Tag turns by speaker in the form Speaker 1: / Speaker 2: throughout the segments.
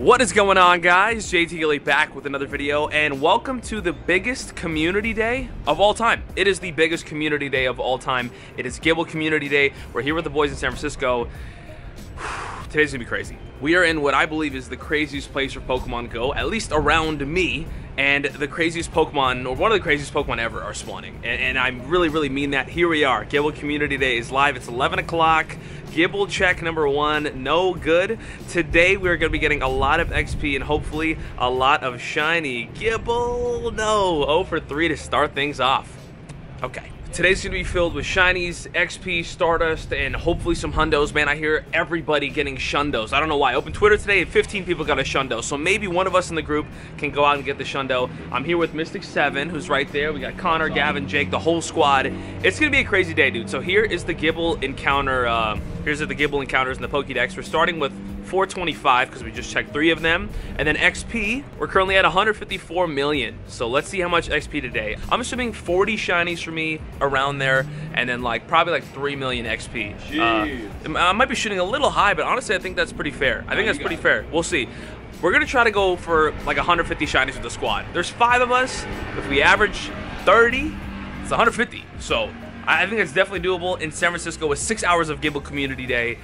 Speaker 1: What is going on guys? JT Gily back with another video and welcome to the biggest community day of all time. It is the biggest community day of all time. It is Gible Community Day. We're here with the boys in San Francisco. Today's gonna be crazy. We are in what I believe is the craziest place for Pokemon Go, at least around me, and the craziest Pokemon, or one of the craziest Pokemon ever, are spawning. And, and I really, really mean that. Here we are. Gible Community Day is live. It's 11 o'clock. Gible check number one, no good. Today we're going to be getting a lot of XP and hopefully a lot of shiny. Gible, no. 0 for 3 to start things off. Okay. Today's gonna be filled with shinies, XP, Stardust, and hopefully some hundos. Man, I hear everybody getting shundos. I don't know why. Open Twitter today and 15 people got a shundo. So maybe one of us in the group can go out and get the shundo. I'm here with Mystic 7, who's right there. We got Connor, Gavin, Jake, the whole squad. It's gonna be a crazy day, dude. So here is the Gible encounter. Uh, here's the Gible encounters in the Pokédex. We're starting with 425 because we just checked three of them. And then XP, we're currently at 154 million. So let's see how much XP today. I'm assuming 40 shinies for me around there, and then like probably like 3 million XP. Uh, I might be shooting a little high, but honestly, I think that's pretty fair. I think that's pretty fair. We'll see. We're gonna try to go for like 150 shinies with the squad. There's five of us. If we average 30, it's 150. So I think it's definitely doable in San Francisco with six hours of Gible Community Day.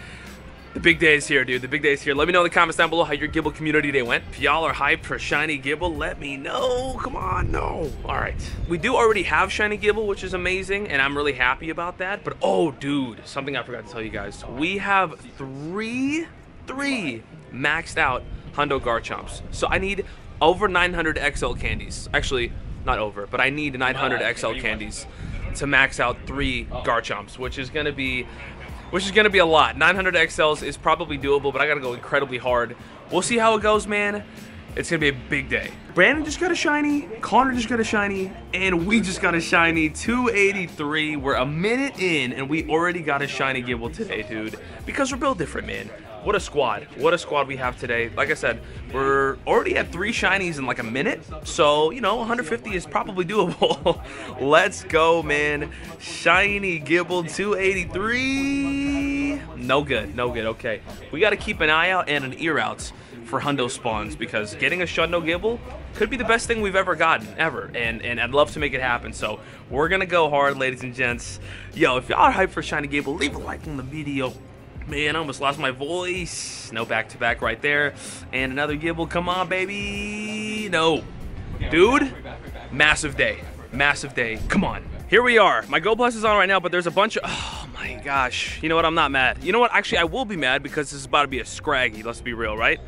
Speaker 1: The big day is here, dude. The big day is here. Let me know in the comments down below how your Gible community day went. If y'all are hyped for Shiny Gible, let me know. Come on, no. All right. We do already have Shiny Gible, which is amazing, and I'm really happy about that. But, oh, dude, something I forgot to tell you guys. We have three, three maxed out Hundo Garchomps. So I need over 900 XL candies. Actually, not over, but I need 900 XL candies to max out three Garchomps, which is going to be which is going to be a lot. 900 XLs is probably doable, but I got to go incredibly hard. We'll see how it goes, man. It's going to be a big day. Brandon just got a shiny, Connor just got a shiny, and we just got a shiny 283. We're a minute in, and we already got a shiny Gible today, dude. Because we're built different, man. What a squad. What a squad we have today. Like I said, we're already at three shinies in like a minute. So, you know, 150 is probably doable. Let's go, man. Shiny Gible 283. No good. No good. Okay. We got to keep an eye out and an ear out for Hundo spawns because getting a Shundo Gible could be the best thing we've ever gotten, ever. And and I'd love to make it happen. So we're gonna go hard, ladies and gents. Yo, if y'all are hyped for Shiny Gible, leave a like on the video. Man, I almost lost my voice. No back-to-back -back right there. And another Gible. Come on, baby. No. Dude, massive day. Massive day. Come on. Here we are. My Go Plus is on right now, but there's a bunch of... Oh, my gosh. You know what? I'm not mad. You know what? Actually, I will be mad because this is about to be a scraggy. Let's be real, right?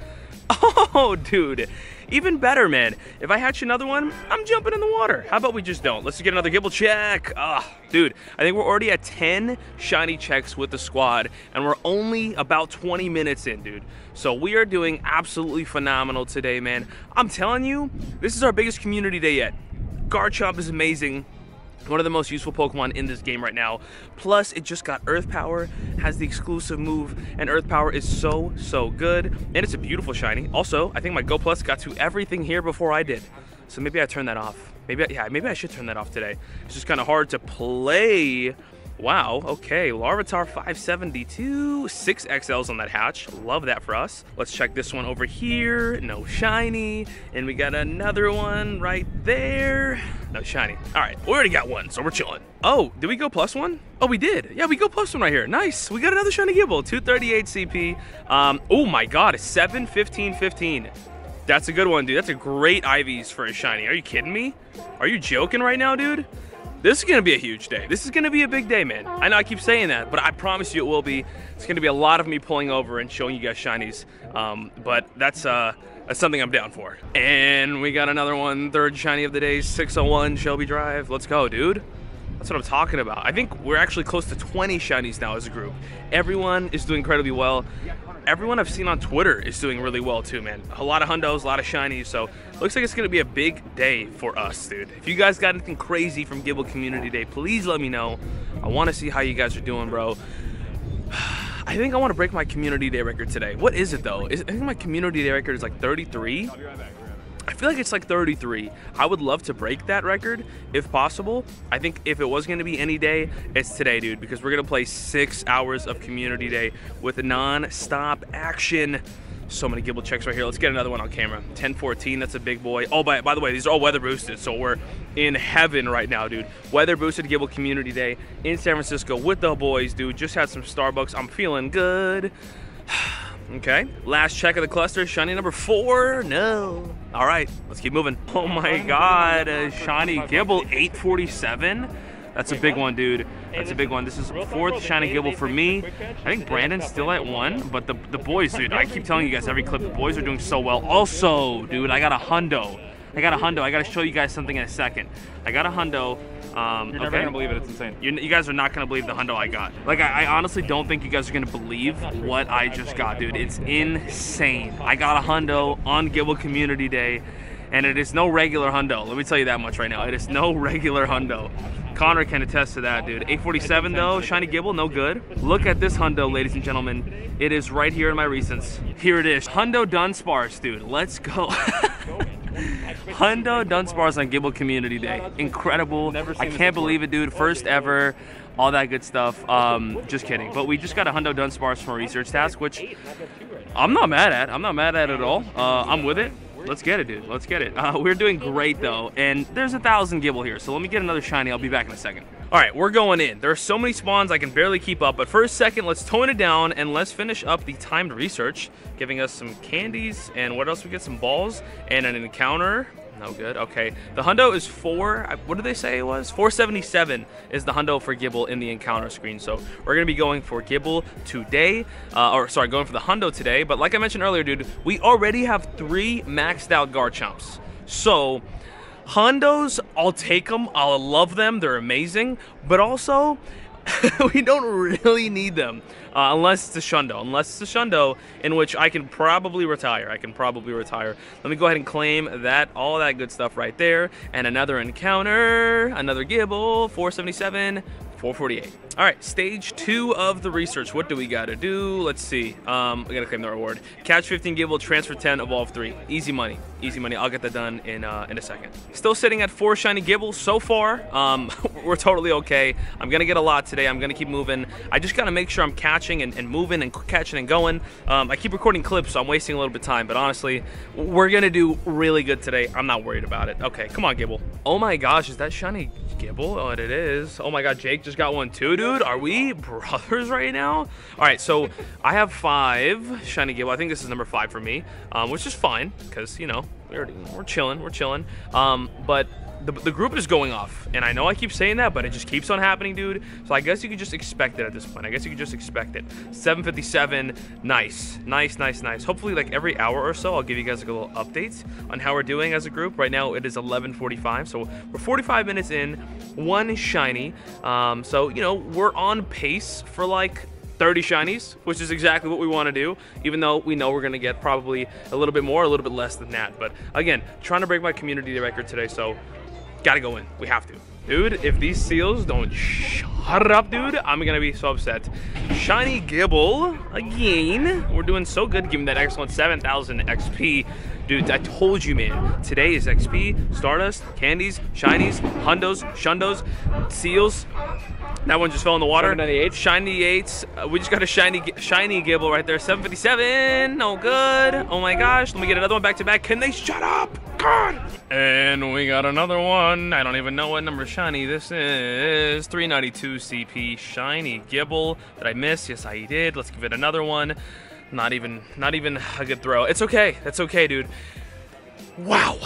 Speaker 1: Oh, dude. Even better, man. If I hatch another one, I'm jumping in the water. How about we just don't? Let's get another Gible check. Ah, oh, dude, I think we're already at 10 shiny checks with the squad, and we're only about 20 minutes in, dude. So we are doing absolutely phenomenal today, man. I'm telling you, this is our biggest community day yet. Garchomp is amazing one of the most useful Pokemon in this game right now. Plus, it just got Earth Power, has the exclusive move, and Earth Power is so, so good. And it's a beautiful shiny. Also, I think my Go Plus got to everything here before I did. So maybe I turn that off. Maybe, yeah, maybe I should turn that off today. It's just kind of hard to play Wow, okay, Larvitar 572, six XLs on that hatch. Love that for us. Let's check this one over here. No shiny. And we got another one right there. No shiny. All right, we already got one, so we're chilling. Oh, did we go plus one? Oh, we did. Yeah, we go plus one right here. Nice. We got another shiny Gible, 238 CP. Um, oh my God, 7, 15, 15. That's a good one, dude. That's a great IVs for a shiny. Are you kidding me? Are you joking right now, dude? This is to be a huge day. This is to be a big day, man. I know I keep saying that, but I promise you it will be. It's to be a lot of me pulling over and showing you guys shinies. Um, but that's uh, that's something I'm down for. And we got another one, third shiny of the day, 601 Shelby Drive. Let's go, dude. That's what I'm talking about. I think we're actually close to 20 shinies now as a group. Everyone is doing incredibly well everyone I've seen on Twitter is doing really well too, man. A lot of hundos, a lot of shinies, so looks like it's gonna be a big day for us, dude. If you guys got anything crazy from Gible Community Day, please let me know. I wanna see how you guys are doing, bro. I think I wanna break my Community Day record today. What is it though? Is, I think my Community Day record is like 33. I feel like it's like 33. I would love to break that record if possible. I think if it was going to be any day, it's today, dude, because we're going to play six hours of Community Day with non-stop action. So many Gible checks right here. Let's get another one on camera. 1014, that's a big boy. Oh, by, by the way, these are all weather boosted, so we're in heaven right now, dude. Weather boosted Gible Community Day in San Francisco with the boys, dude. Just had some Starbucks. I'm feeling good. Okay, last check of the cluster, shiny number four, no. All right, let's keep moving. Oh my God, uh, shiny Gible 847. That's a big one, dude. That's a big one. This is fourth shiny Gible for me. I think Brandon's still at one, but the, the boys, dude, I keep telling you guys every clip, the boys are doing so well. Also, dude, I got a hundo. I got a hundo. I got to show you guys something in a second. I got a hundo. Um,
Speaker 2: You're never
Speaker 1: okay?
Speaker 2: gonna believe it. It's insane.
Speaker 1: You, you guys are not gonna believe the hundo I got. Like, I, I honestly don't think you guys are gonna believe what I just got, dude. It's insane. I got a hundo on Gible Community Day, and it is no regular hundo. Let me tell you that much right now. It is no regular hundo. Connor can attest to that, dude. 847 though, shiny Gible, no good. Look at this hundo, ladies and gentlemen. It is right here in my recents. Here it is. Hundo Dunsparce, dude. Let's go. Hundo Dunsparce on Gible Community Day. Incredible. I can't believe it, dude. First ever. All that good stuff. Um, just kidding. But we just got a Hundo Dunsparce from a research task, which I'm not mad at. I'm not mad at it at all. Uh, I'm with it. Let's get it, dude. Let's get it. Uh, we're doing great though, and there's a thousand Gible here. So let me get another shiny. I'll be back in a second. All right, we're going in. There are so many spawns I can barely keep up. But for a second, let's tone it down and let's finish up the timed research, giving us some candies and what else? We get some balls and an encounter. No good. Okay. The hundo is four. What did they say it was? 477 is the hundo for Gible in the encounter screen. So we're gonna be going for Gible today, uh, or sorry, going for the hundo today. But like I mentioned earlier, dude, we already have three maxed out Garchomps. So Hundos, I'll take them. I'll love them. They're amazing. But also, we don't really need them uh, unless it's a Shundo. Unless it's a Shundo, in which I can probably retire. I can probably retire. Let me go ahead and claim that, all that good stuff right there. And another encounter, another Gible, 477. 448. All right, stage two of the research. What do we got to do? Let's see. Um, we got to claim the reward. Catch 15 Gible, transfer 10, evolve 3. Easy money. Easy money. I'll get that done in uh, in a second. Still sitting at four shiny Gibles so far. Um, we're totally okay. I'm to get a lot today. I'm to keep moving. I just got to make sure I'm catching and, and moving and catching and going. Um, I keep recording clips, so I'm wasting a little bit of time. But honestly, we're to do really good today. I'm not worried about it. Okay, come on, Gible. Oh my gosh, is that shiny Gible? Oh, it is. Oh my god, Jake just got one too, dude. Are we brothers right now? All right, so I have five shiny Gible. I think this is number five for me, um, which is fine because you know we're we're chilling, we're chilling. Um, but the, the group is going off, and I know I keep saying that, but it just keeps on happening, dude. So I guess you could just expect it at this point. I guess you could just expect it. 757, nice, nice, nice, nice. Hopefully, like every hour or so, I'll give you guys like a little update on how we're doing as a group. Right now, it is 11:45, so we're 45 minutes in, one shiny. Um, so you know we're on pace for like 30 shinies, which is exactly what we want to do, even though we know we're going to get probably a little bit more, a little bit less than that. But again, trying to break my community record today, so gotta go in. We have to. Dude, if these seals don't shut up, dude, I'm gonna be so upset. Shiny Gible, again. We're doing so good, giving that excellent 7,000 XP. Dude, I told you, man. Today is XP, Stardust, Candies, Shinies, Hundos, Shundos, Seals. That one just fell in the water.
Speaker 2: 798.
Speaker 1: Shiny eights. Uh, we just got a shiny, shiny Gible right there. 757. No good. Oh my gosh. Let me get another one back to back. Can they shut up? God. And we got another one. I don't even know what number shiny this is. 392 CP shiny Gible. Did I miss? Yes, I did. Let's give it another one. Not even, not even a good throw. It's okay. That's okay, dude. Wow.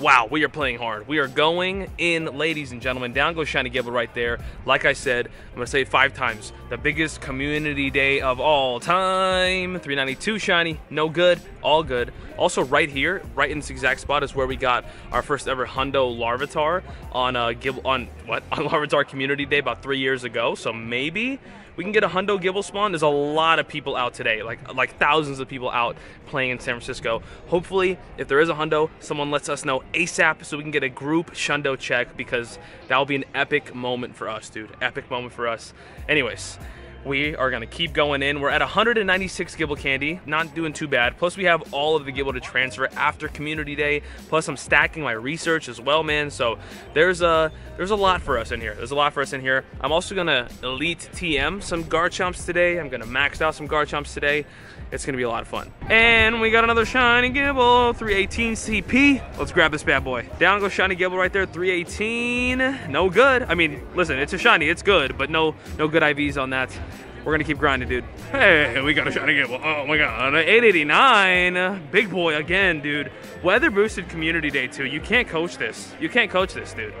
Speaker 1: Wow, we are playing hard. We are going in, ladies and gentlemen. Down goes Shiny Gible right there. Like I said, I'm going to say five times. The biggest community day of all time. 392 Shiny, no good, all good. Also, right here, right in this exact spot, is where we got our first ever Hundo Larvitar on uh, on what? On Larvitar Community Day about three years ago. So maybe we can get a Hundo Gible spawn. There's a lot of people out today, like like thousands of people out playing in San Francisco. Hopefully, if there is a Hundo, someone lets us know ASAP so we can get a group Shundo check because that will be an epic moment for us, dude. Epic moment for us. Anyways. We are gonna keep going in. We're at 196 Gible candy, not doing too bad. Plus, we have all of the Gible to transfer after Community Day. Plus, I'm stacking my research as well, man. So there's a there's a lot for us in here. There's a lot for us in here. I'm also gonna elite TM some Garchomps today. I'm gonna max out some Garchomps today. It's gonna be a lot of fun. And we got another shiny Gible, 318 CP. Let's grab this bad boy. Down goes shiny Gible right there, 318. No good. I mean, listen, it's a shiny, it's good, but no, no good IVs on that. We're gonna keep grinding, dude. Hey, we got a shiny Gible. Oh my god, 889. Big boy again, dude. Weather boosted community day too. You can't coach this. You can't coach this, dude.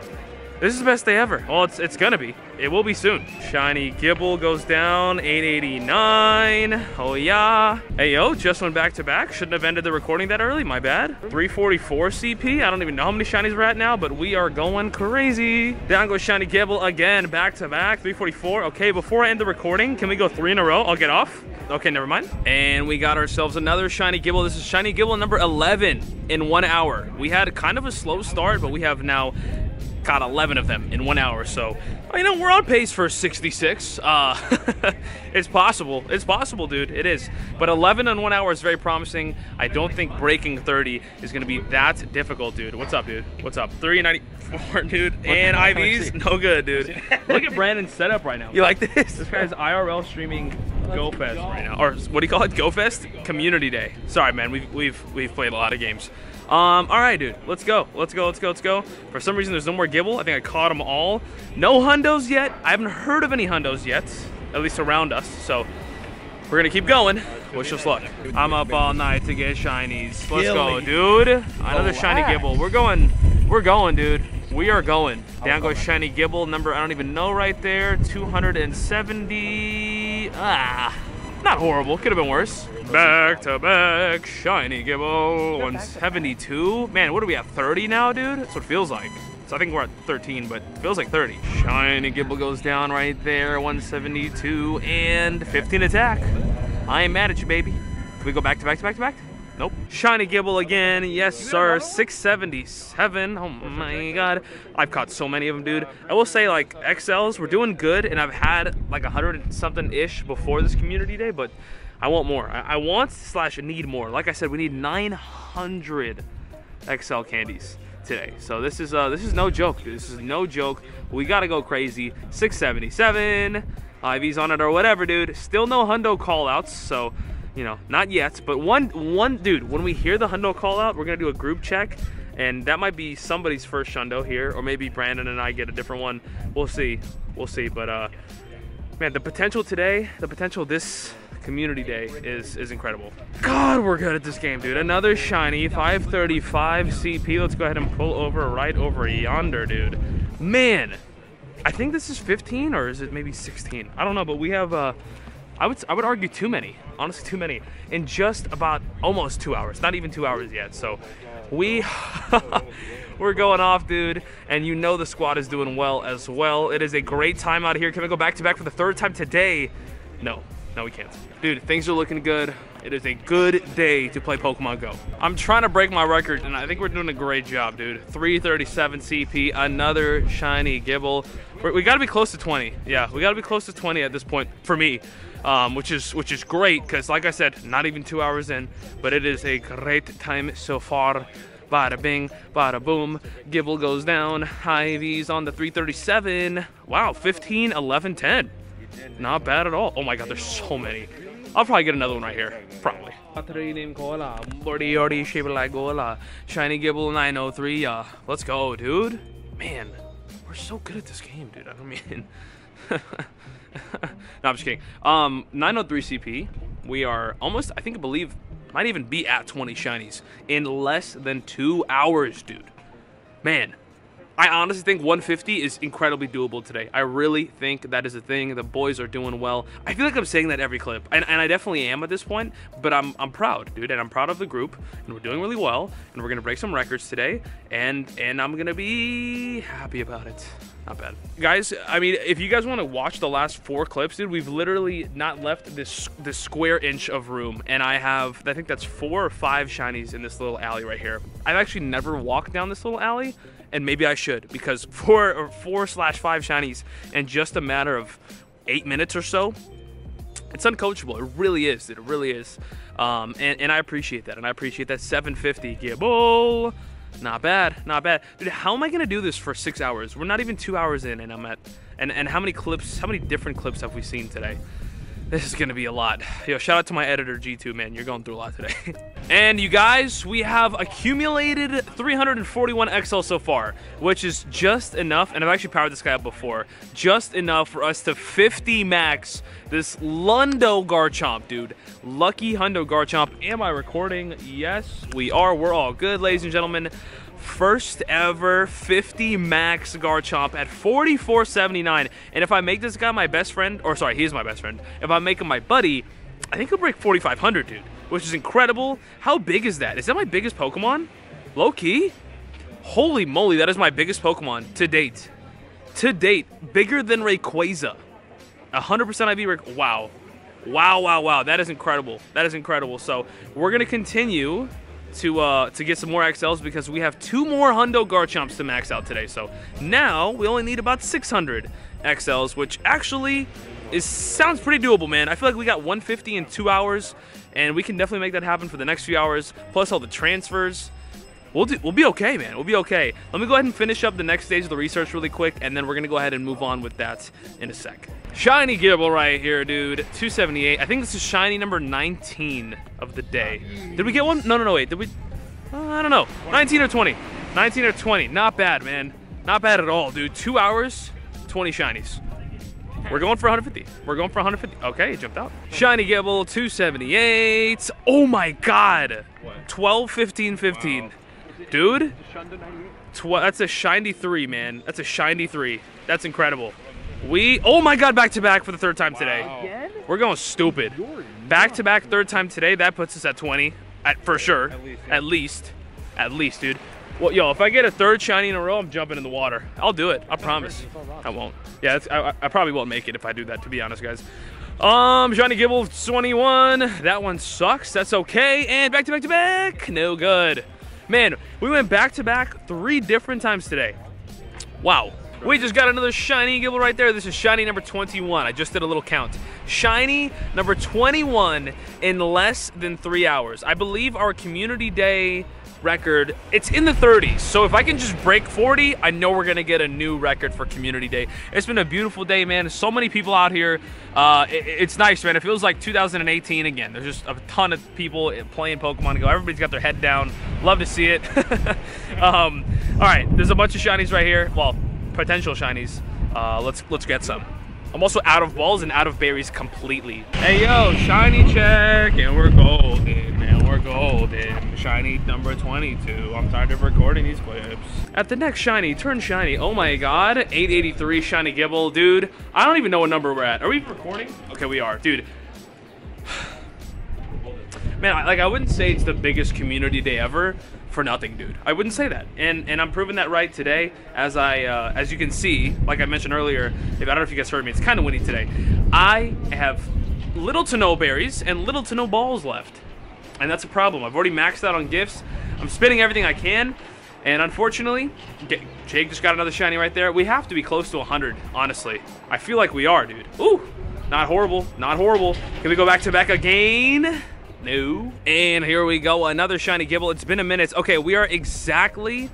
Speaker 1: This is the best day ever. Well, it's, it's gonna be. It will be soon. Shiny Gible goes down, 889. Oh yeah. Hey yo, just went back to back. Shouldn't have ended the recording that early, my bad. 344 CP. I don't even know how many shinies we're at now, but we are going crazy. Down goes Shiny Gible again, back to back, 344. Okay, before I end the recording, can we go three in a row? I'll get off. Okay, never mind. And we got ourselves another Shiny Gible. This is Shiny Gible number 11 in one hour. We had kind of a slow start, but we have now caught 11 of them in one hour. So, you know, we're on pace for 66. Uh, it's possible. It's possible, dude. It is. But 11 in one hour is very promising. I don't think breaking 30 is going to be that difficult, dude. What's up, dude? What's up? 394, dude. And IVs, no good, dude. Look at Brandon's setup right now. You like this? This guy's IRL streaming GoFest right now. Or what do you call it? GoFest? Community Day. Sorry, man. We've, we've, we've played a lot of games. Um, all right, dude. Let's go. Let's go. Let's go. Let's go. For some reason, there's no more Gible. I think I caught them all. No Hundos yet. I haven't heard of any Hundos yet, at least around us. So we're gonna keep going. Wish us luck. I'm up all night to get shinies. Let's go, dude. Another shiny Gible. We're going. We're going, dude. We are going. Down goes shiny Gible, Number I don't even know right there. 270. Ah, not horrible. Could have been worse. Back to back, shiny Gible, 172. Man, what are we at, 30 now, dude? That's what it feels like. So I think we're at 13, but it feels like 30. Shiny Gible goes down right there, 172, and 15 attack. I ain't mad at you, baby. Can we go back to back to back to back? Nope. Shiny Gible again. Yes, sir. 677. Oh my god. I've caught so many of them, dude. I will say, like, XLs, we're doing good, and I've had like hundred something ish before this community day, but I want more. I, I want slash need more. Like I said, we need 900 XL candies today. So this is uh, this is no joke. This is no joke. We gotta go crazy. 677 IVs on it or whatever, dude. Still no hundo callouts. So you know, not yet. But one one dude, when we hear the hundo call out, we're gonna do a group check. And that might be somebody's first shundo here, or maybe Brandon and I get a different one. We'll see. We'll see. But uh, man, the potential today, the potential this community day is is incredible. God, we're good at this game, dude. Another shiny 535 CP. Let's go ahead and pull over right over yonder, dude. Man, I think this is 15 or is it maybe 16? I don't know, but we have uh I would I would argue too many. Honestly, too many in just about almost 2 hours. Not even 2 hours yet. So we we're going off, dude, and you know the squad is doing well as well. It is a great time out here. Can we go back to back for the third time today? No, no, we can't. Dude, things are looking good. It is a good day to play Pokemon Go. I'm trying to break my record, and I think we're doing a great job, dude. 337 CP, another shiny Gible. We're, we got to be close to 20. Yeah, we got to be close to 20 at this point for me, um, which is which is great because, like I said, not even two hours in, but it is a great time so far. Bada bing, bada boom. Gible goes down. IVs on the 337. Wow, 15, 11, 10. Not bad at all. Oh my god, there's so many. I'll probably get another one right here. Probably. Shiny Gible 903. Uh, let's go, dude. Man, we're so good at this game, dude. I don't mean, no, I'm just kidding. Um, 903 CP. We are almost, I think, I believe, might even be at 20 shinies in less than two hours, dude. Man, I honestly think 150 is incredibly doable today. I really think that is a thing. The boys are doing well. I feel like I'm saying that every clip, and, and I definitely am at this point, but I'm, I'm proud, dude, and I'm proud of the group, and we're doing really well, and we're going to break some records today, and, and I'm going to be happy about it. Not bad. Guys, I mean, if you guys want to watch the last four clips, dude, we've literally not left this this square inch of room. And I have, I think that's four or five shinies in this little alley right here. I've actually never walked down this little alley and maybe I should because four or four slash five shinies in just a matter of eight minutes or so. It's uncoachable. It really is. It really is. Um, and, and I appreciate that. And I appreciate that 750 Gible. Not bad. Not bad. Dude, how am I going to do this for six hours? We're not even two hours in and I'm at... And, and how many clips, how many different clips have we seen today? This is gonna be a lot. Yo, shout out to my editor G2, man. You're going through a lot today. and you guys, we have accumulated 341 XL so far, which is just enough, and I've actually powered this guy up before, just enough for us to 50 max this Lundo Garchomp, dude. Lucky Hundo Garchomp. Am I recording? Yes, we are. We're all good, ladies and gentlemen first ever 50 max Garchomp at 44.79. And if I make this guy my best friend, or sorry, he's my best friend. If I make him my buddy, I think he'll break 4,500, dude, which is incredible. How big is that? Is that my biggest Pokemon? Low key? Holy moly, that is my biggest Pokemon to date. To date, bigger than Rayquaza. 100% IV Rayquaza. Wow. Wow, wow, wow. That is incredible. That is incredible. So we're going to continue to uh, to get some more XLs because we have two more Hundo Garchomps to max out today. So now we only need about 600 XLs, which actually is sounds pretty doable, man. I feel like we got 150 in two hours, and we can definitely make that happen for the next few hours. Plus all the transfers. We'll, do, we'll be okay, man. We'll be okay. Let me go ahead and finish up the next stage of the research really quick, and then we're going to go ahead and move on with that in a sec. Shiny Gible right here, dude. 278. I think this is shiny number 19 of the day. Did we get one? No, no, no, wait. Did we? Uh, I don't know. 19 or 20. 19 or 20. Not bad, man. Not bad at all, dude. Two hours, 20 shinies. We're going for 150. We're going for 150. Okay, jumped out. Shiny Gible, 278. Oh my god. 12, 15, 15. Dude, that's a shiny three, man. That's a shiny three. That's incredible. We, oh my god, back to back for the third time today. Wow. We're going stupid. Back to back third time today, that puts us at 20, at, for sure. At least, yeah. at least, at least, dude. Well, yo, if I get a third shiny in a row, I'm jumping in the water. I'll do it. I promise. I won't. Yeah, I, I, probably won't make it if I do that, to be honest, guys. Um, Shiny Gible 21. That one sucks. That's okay. And back to back to back. No good. Man, we went back to back three different times today. Wow. We just got another shiny Gible right there. This is shiny number 21. I just did a little count. Shiny number 21 in less than three hours. I believe our community day record, it's in the 30s. So if I can just break 40, I know we're gonna get a new record for Community Day. It's been a beautiful day, man. So many people out here. Uh, it, it's nice, man. It feels like 2018 again. There's just a ton of people playing Pokemon Go. Everybody's got their head down. Love to see it. um, all right, there's a bunch of shinies right here. Well, potential shinies. Uh, let's let's get some. I'm also out of balls and out of berries completely. Hey yo, shiny check, and we're golden, and we're golden. Shiny number 22. I'm tired of recording these clips. At the next shiny, turn shiny. Oh my god, 883 shiny Gible. Dude, I don't even know what number we're at. Are we recording? Okay, we are. Dude, man, like I wouldn't say it's the biggest community day ever, for nothing, dude. I wouldn't say that, and and I'm proving that right today. As I uh, as you can see, like I mentioned earlier, if I don't know if you guys heard me, it's kind of windy today. I have little to no berries and little to no balls left, and that's a problem. I've already maxed out on gifts. I'm spinning everything I can. And unfortunately, Jake just got another shiny right there. We have to be close to 100, honestly. I feel like we are, dude. Ooh, not horrible, not horrible. Can we go back to back again? No. And here we go, another shiny Gible. It's been a minute. Okay, we are exactly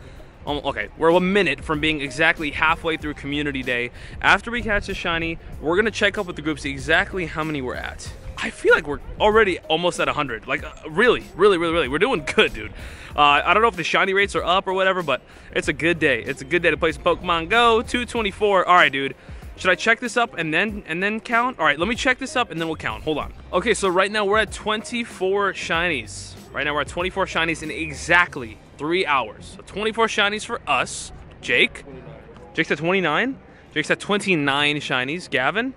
Speaker 1: um, okay, we're a minute from being exactly halfway through Community Day. After we catch a shiny, we're gonna check up with the group, see exactly how many we're at. I feel like we're already almost at 100. Like, uh, really, really, really, really. We're doing good, dude. Uh, I don't know if the shiny rates are up or whatever, but it's a good day. It's a good day to play some Pokemon Go. 224. All right, dude. Should I check this up and then and then count? All right, let me check this up and then we'll count. Hold on. Okay, so right now we're at 24 shinies. Right now we're at 24 shinies in exactly three hours. So 24 shinies for us. Jake. Jake's at 29. Jake's at 29 shinies. Gavin.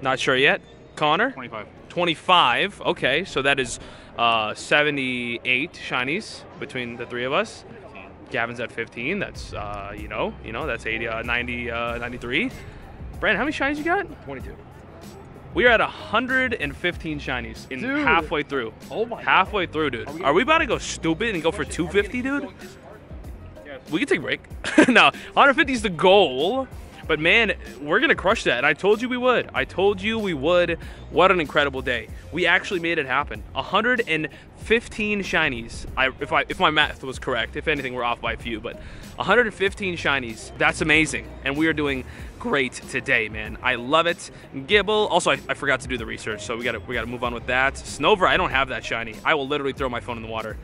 Speaker 1: Not sure yet. Connor.
Speaker 2: 25.
Speaker 1: 25. Okay, so that is uh, 78 shinies between the three of us. Gavin's at 15. That's uh, you know, you know, that's 80, uh, 90, uh, 93. Brandon, how many shinies you got?
Speaker 2: 22.
Speaker 1: We are at 115 shinies in dude. halfway through.
Speaker 2: Oh my
Speaker 1: Halfway God. through, dude. Are we, are we, about to go stupid and go for 250, dude? Yes. We can take a break. no, 150 is the goal. But man, we're gonna crush that. And I told you we would. I told you we would. What an incredible day. We actually made it happen. 115 shinies. I, if I if my math was correct. If anything, we're off by a few, but 115 shinies. That's amazing. And we are doing great today, man. I love it. Gible. Also, I, I forgot to do the research, so we gotta we gotta move on with that. Snover, I don't have that shiny. I will literally throw my phone in the water.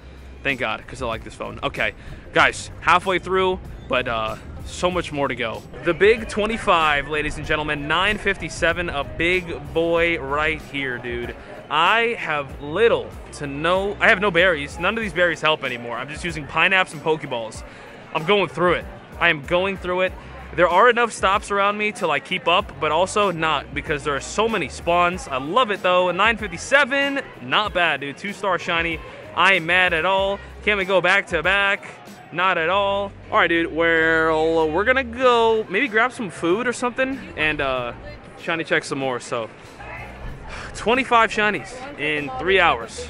Speaker 1: Thank God, because I like this phone. Okay, guys, halfway through, but uh, so much more to go. The big 25, ladies and gentlemen, 957, a big boy right here, dude. I have little to no, I have no berries. None of these berries help anymore. I'm just using pineapples and Pokeballs. I'm going through it. I am going through it. There are enough stops around me to like keep up, but also not because there are so many spawns. I love it though. 957, not bad, dude. Two star shiny. I ain't mad at all. Can we go back to back? Not at all. All right, dude. Well, we're gonna go maybe grab some food or something and uh, shiny check some more. So, 25 shinies in three hours.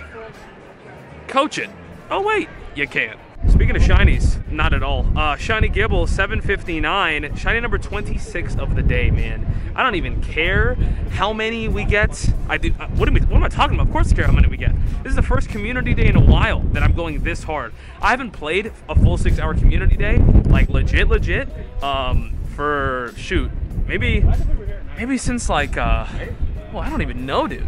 Speaker 1: Coach it. Oh wait, you can't. Speaking of shinies, not at all. Uh, Shiny Gible, 759. Shiny number 26 of the day, man. I don't even care how many we get. I do. Uh, what, am I, what am I talking about? Of course I care how many we get. This is the first community day in a while that I'm going this hard. I haven't played a full six hour community day, like legit, legit, um, for, shoot, maybe, maybe since like, uh, well, I don't even know, dude.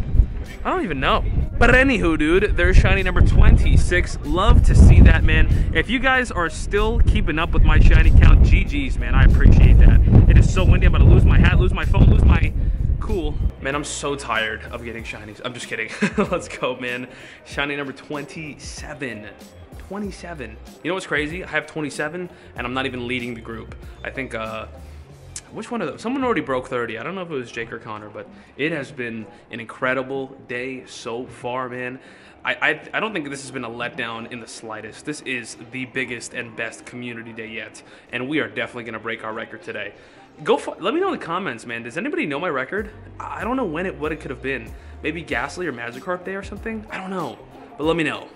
Speaker 1: I don't even know. But anywho, dude, there's shiny number 26. Love to see that, man. If you guys are still keeping up with my shiny count, GG's, man. I appreciate that. It is so windy. I'm about to lose my hat, lose my phone, lose my cool. Man, I'm so tired of getting shinies. I'm just kidding. Let's go, man. Shiny number 27. 27. You know what's crazy? I have 27, and I'm not even leading the group. I think, uh, which one of them? Someone already broke 30. I don't know if it was Jake or Connor, but it has been an incredible day so far, man. I, I, I, don't think this has been a letdown in the slightest. This is the biggest and best community day yet, and we are definitely going to break our record today. Go for, let me know in the comments, man. Does anybody know my record? I don't know when it what it could have been. Maybe Gastly or Magikarp Day or something? I don't know, but let me know.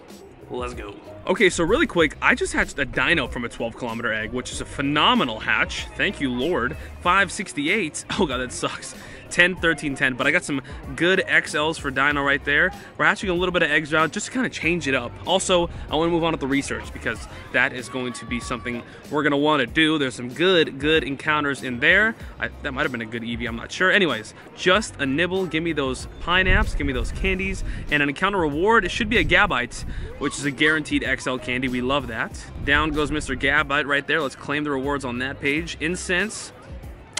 Speaker 1: Let's go. Okay, so really quick, I just hatched a dino from a 12 kilometer egg, which is a phenomenal hatch. Thank you, Lord. 568. Oh god, that sucks. 10, 13, 10, but I got some good XLs for Dino right there. We're hatching a little bit of eggs around just to kind of change it up. Also, I want to move on with the research because that is going to be something we're going to want to do. There's some good, good encounters in there. I, that might have been a good Eevee, I'm not sure. Anyways, just a nibble. Give me those pineapples, give me those candies, and an encounter reward. It should be a Gabite, which is a guaranteed XL candy. We love that. Down goes Mr. Gabite right there. Let's claim the rewards on that page. Incense,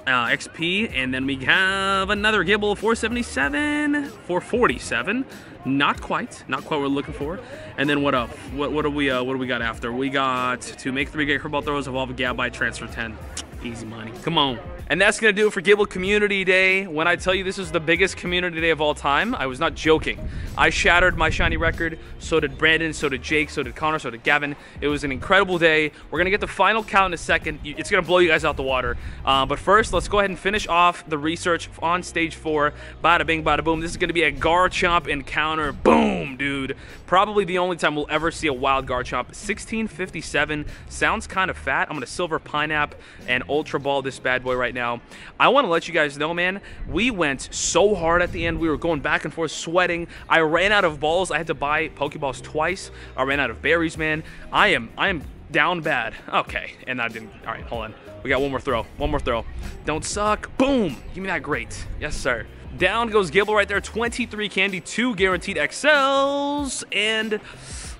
Speaker 1: uh, XP, and then we have another Gible 477, 447. Not quite, not quite what we're looking for. And then what up? What, what do we uh, what do we got after? We got to make three great curveball throws, evolve a Gabite, transfer 10. Easy money. Come on. And that's going to do it for Gible Community Day. When I tell you this is the biggest community day of all time, I was not joking. I shattered my shiny record. So did Brandon, so did Jake, so did Connor, so did Gavin. It was an incredible day. We're going to get the final count in a second. It's going to blow you guys out the water. Uh, but first, let's go ahead and finish off the research on stage four. Bada bing, bada boom. This is going to be a Garchomp encounter. Boom, dude. Probably the only time we'll ever see a wild Garchomp. 1657 sounds kind of fat. I'm going to Silver Pineapple and Ultra Ball this bad boy right now now. I want to let you guys know, man, we went so hard at the end. We were going back and forth, sweating. I ran out of balls. I had to buy Pokeballs twice. I ran out of berries, man. I am, I am down bad. Okay, and I didn't. All right, hold on. We got one more throw. One more throw. Don't suck. Boom. Give me that great. Yes, sir. Down goes Gible right there. 23 candy, two guaranteed XLs, and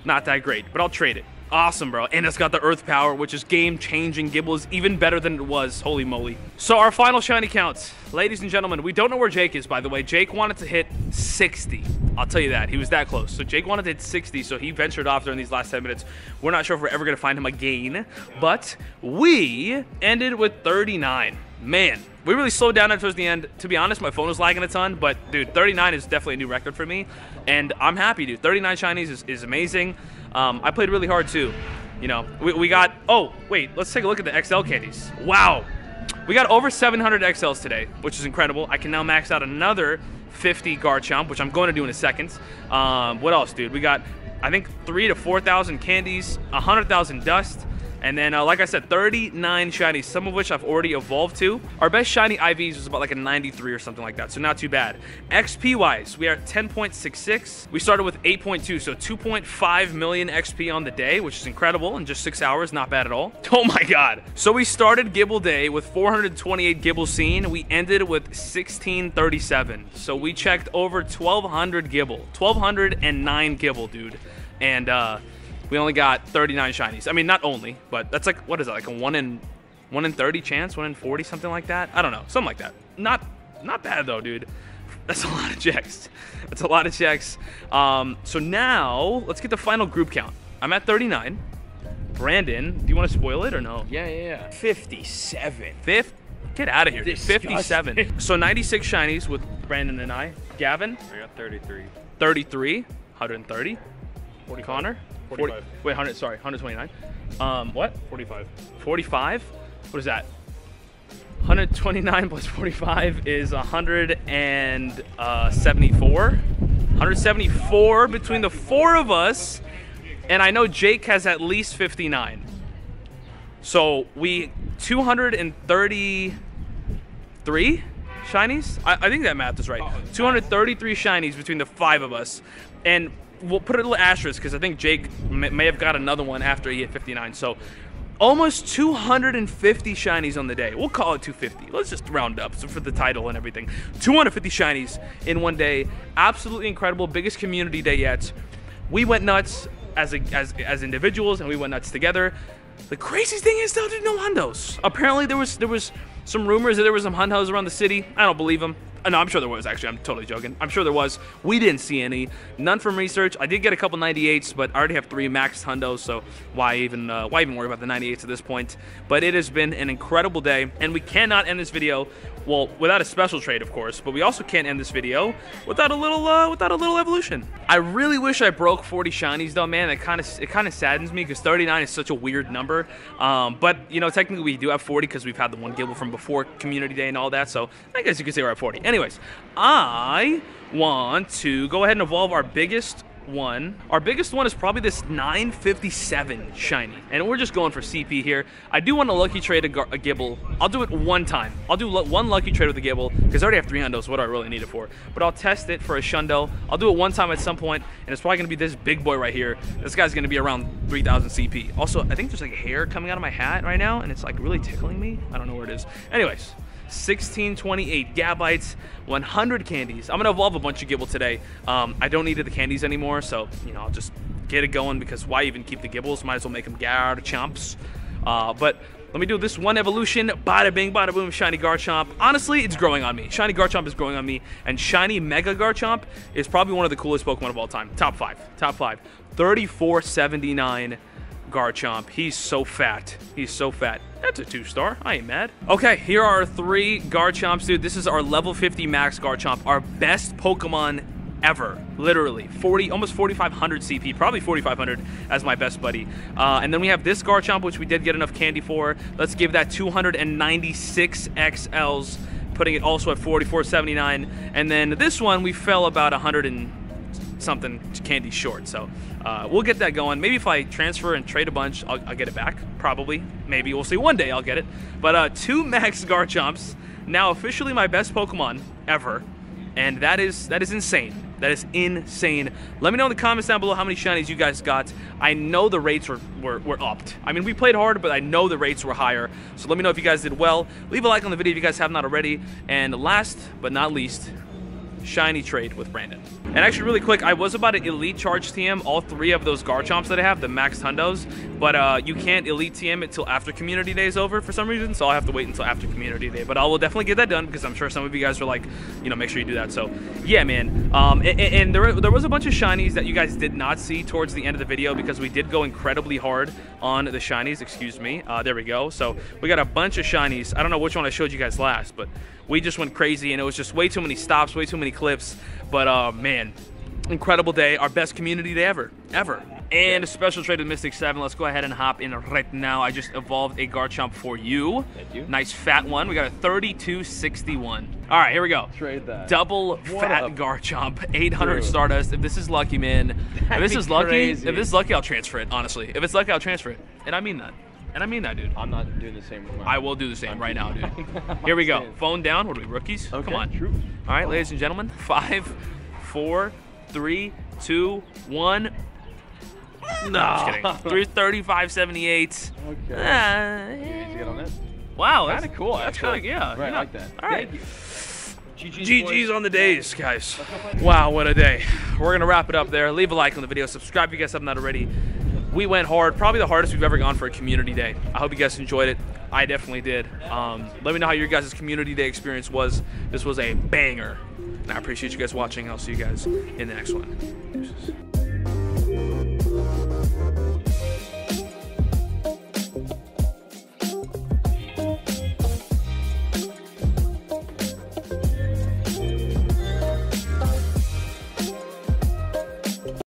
Speaker 1: not that great, but I'll trade it. Awesome, bro. And it's got the Earth Power, which is game-changing. Gible is even better than it was. Holy moly. So our final shiny counts. Ladies and gentlemen, we don't know where Jake is, by the way. Jake wanted to hit 60. I'll tell you that. He was that close. So Jake wanted to hit 60, so he ventured off during these last 10 minutes. We're not sure if we're ever going to find him again, but we ended with 39. Man, we really slowed down towards the end. To be honest, my phone was lagging a ton, but dude, 39 is definitely a new record for me, and I'm happy, dude. 39 shinies is, is amazing. Um, I played really hard too. You know, we, we got, oh, wait, let's take a look at the XL candies. Wow. We got over 700 XLs today, which is incredible. I can now max out another 50 Garchomp, which I'm going to do in a second. Um, what else, dude? We got, I think, three to 4,000 candies, 100,000 dust, And then, uh, like I said, 39 shinies, some of which I've already evolved to. Our best shiny IVs was about like a 93 or something like that, so not too bad. XP wise, we are at 10.66. We started with 8.2, so 2.5 million XP on the day, which is incredible in just six hours, not bad at all. Oh my god. So we started Gible Day with 428 Gible seen. We ended with 1637. So we checked over 1,200 Gible. 1,209 Gible, dude. And, uh, we only got 39 shinies. I mean, not only, but that's like what is that? Like a one in one in 30 chance, one in 40, something like that. I don't know, something like that. Not not bad though, dude. That's a lot of checks. That's a lot of checks. Um, so now let's get the final group count. I'm at 39. Brandon, do you want to spoil it or no?
Speaker 2: Yeah, yeah, yeah. 57.
Speaker 1: Fifth. Get out of here. dude. 57. so 96 shinies with Brandon and I. Gavin,
Speaker 3: I got 33.
Speaker 1: 33. 130.
Speaker 3: 45.
Speaker 1: Connor,
Speaker 3: 45.
Speaker 1: wait, 100. Sorry, 129. Um, what?
Speaker 3: 45.
Speaker 1: 45. What is that? 129 plus 45 is 174. 174 between the four of us, and I know Jake has at least 59. So we 233 shinies. I, I think that math is right. 233 shinies between the five of us, and we'll put a little asterisk because I think Jake may, have got another one after he hit 59. So almost 250 shinies on the day. We'll call it 250. Let's just round up so for the title and everything. 250 shinies in one day. Absolutely incredible. Biggest community day yet. We went nuts as a, as as individuals and we went nuts together. The craziest thing is though, there's no hundos. Apparently there was there was some rumors that there was some hundos around the city. I don't believe them. Uh, No, I'm sure there was actually. I'm totally joking. I'm sure there was. We didn't see any. None from research. I did get a couple 98s, but I already have three max hundos, so why even uh, why even worry about the 98s at this point? But it has been an incredible day, and we cannot end this video well without a special trade, of course. But we also can't end this video without a little uh, without a little evolution. I really wish I broke 40 shinies though, man. It kind of it kind of saddens me because 39 is such a weird number. Um, but you know, technically we do have 40 because we've had the one Gible from before Community Day and all that. So I guess you could say we're at 40. Anyways, I want to go ahead and evolve our biggest one. Our biggest one is probably this 957 shiny, and we're just going for CP here. I do want to lucky trade a, a Gible. I'll do it one time. I'll do one lucky trade with a Gible because I already have three hundos. What do I really need it for? But I'll test it for a Shundo. I'll do it one time at some point, and it's probably gonna be this big boy right here. This guy's gonna be around 3,000 CP. Also, I think there's like hair coming out of my hat right now, and it's like really tickling me. I don't know where it is. Anyways. 1628 Gabites, 100 candies. I'm gonna evolve a bunch of Gible today. Um, I don't need the candies anymore, so you know I'll just get it going because why even keep the Gibles? Might as well make them Garchomps. Uh, but let me do this one evolution. Bada bing, bada boom, shiny Garchomp. Honestly, it's growing on me. Shiny Garchomp is growing on me, and shiny Mega Garchomp is probably one of the coolest Pokemon of all time. Top five. Top five. 3479 Garchomp. He's so fat. He's so fat. That's a two star. I ain't mad. Okay, here are our three Garchomps, dude. This is our level 50 max Garchomp, our best Pokemon ever. Literally, 40, almost 4,500 CP, probably 4,500 as my best buddy. Uh, and then we have this Garchomp, which we did get enough candy for. Let's give that 296 XLs, putting it also at 4479. And then this one, we fell about 100 and something candy short. So uh, we'll get that going. Maybe if I transfer and trade a bunch, I'll, I'll get it back. Probably. Maybe. We'll see. One day I'll get it. But uh, two max Garchomps. Now officially my best Pokemon ever. And that is that is insane. That is insane. Let me know in the comments down below how many shinies you guys got. I know the rates were, were, were upped. I mean, we played hard, but I know the rates were higher. So let me know if you guys did well. Leave a like on the video if you guys have not already. And last but not least, shiny trade with Brandon. And actually, really quick, I was about to elite charge TM all three of those Garchomps that I have, the max Hundos, but uh, you can't elite TM it till after Community Day is over for some reason, so I'll have to wait until after Community Day. But I will definitely get that done because I'm sure some of you guys are like, you know, make sure you do that. So yeah, man. Um, and, and there, there was a bunch of shinies that you guys did not see towards the end of the video because we did go incredibly hard on the shinies. Excuse me. Uh, there we go. So we got a bunch of shinies. I don't know which one I showed you guys last, but we just went crazy and it was just way too many stops, way too many clips. But uh, man, incredible day, our best community day ever, ever. And a special trade with Mystic 7. Let's go ahead and hop in right now. I just evolved a Garchomp for you.
Speaker 2: Thank you.
Speaker 1: Nice fat one. We got a 3261. All right, here we go.
Speaker 3: Trade that.
Speaker 1: Double fat
Speaker 3: up?
Speaker 1: Garchomp, 800
Speaker 3: Dude.
Speaker 1: Stardust. If this is lucky, man. if
Speaker 3: That'd
Speaker 1: this
Speaker 3: be
Speaker 1: is lucky,
Speaker 3: crazy.
Speaker 1: if this is lucky, I'll transfer it. Honestly, if it's lucky, I'll transfer it, and I mean that. And I mean that, dude.
Speaker 3: I'm not doing the same.
Speaker 1: I will do the same
Speaker 3: I'm
Speaker 1: right now, dude. Here we go. Phone down. What are we, rookies?
Speaker 3: Okay,
Speaker 1: Come on.
Speaker 3: true.
Speaker 1: All right, ladies and gentlemen. Five, four, three, two, one. No, just kidding. 335, 78.
Speaker 3: Okay.
Speaker 1: Uh,
Speaker 3: Easy to get on that.
Speaker 1: wow, that's
Speaker 3: Kinda cool,
Speaker 1: That's kind of yeah.
Speaker 3: Right, I like that.
Speaker 1: All right.
Speaker 3: Thank you. GG's,
Speaker 1: GG's on the days, guys. Wow, what a day. We're going to wrap it up there. Leave a like on the video. Subscribe if you guys haven't not already. We went hard. Probably the hardest we've ever gone for a community day. I hope you guys enjoyed it. I definitely did. Um, let me know how your guys' community day experience was. This was a banger. And I appreciate you guys watching. I'll see you guys in the next one.